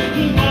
Why?